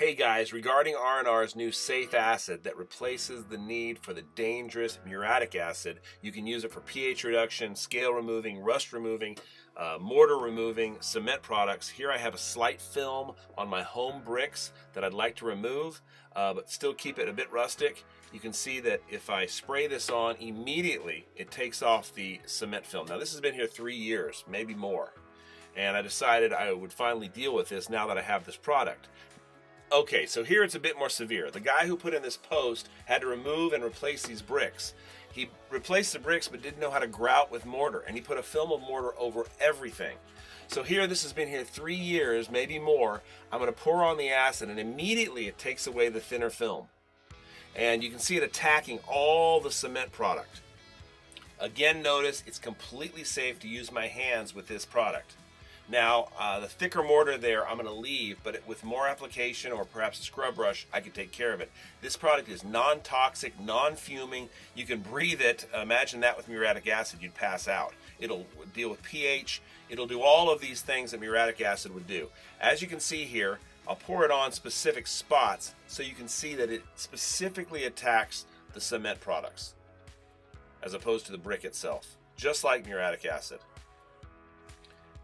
Hey guys, regarding R&R's new Safe Acid that replaces the need for the dangerous muriatic acid, you can use it for pH reduction, scale removing, rust removing, uh, mortar removing, cement products. Here I have a slight film on my home bricks that I'd like to remove, uh, but still keep it a bit rustic. You can see that if I spray this on, immediately it takes off the cement film. Now this has been here three years, maybe more and I decided I would finally deal with this now that I have this product. Okay, so here it's a bit more severe. The guy who put in this post had to remove and replace these bricks. He replaced the bricks but didn't know how to grout with mortar, and he put a film of mortar over everything. So here, this has been here three years, maybe more. I'm going to pour on the acid, and immediately it takes away the thinner film. And you can see it attacking all the cement product. Again, notice it's completely safe to use my hands with this product. Now, uh, the thicker mortar there, I'm going to leave, but with more application or perhaps a scrub brush, I can take care of it. This product is non-toxic, non-fuming. You can breathe it. Imagine that with muriatic acid, you'd pass out. It'll deal with pH. It'll do all of these things that muriatic acid would do. As you can see here, I'll pour it on specific spots so you can see that it specifically attacks the cement products as opposed to the brick itself, just like muriatic acid.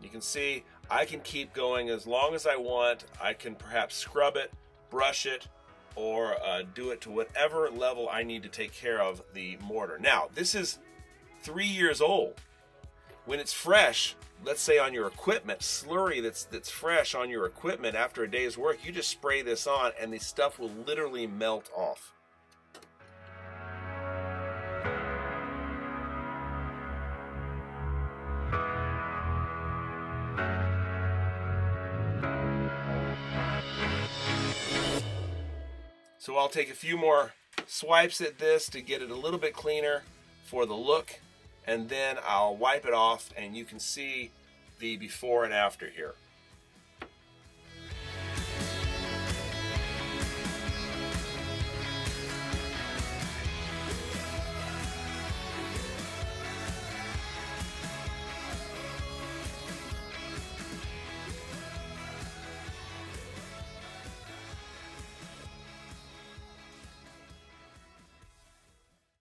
You can see I can keep going as long as I want. I can perhaps scrub it, brush it, or uh, do it to whatever level I need to take care of the mortar. Now, this is three years old. When it's fresh, let's say on your equipment, slurry that's that's fresh on your equipment after a day's work, you just spray this on and the stuff will literally melt off. So I'll take a few more swipes at this to get it a little bit cleaner for the look and then I'll wipe it off and you can see the before and after here.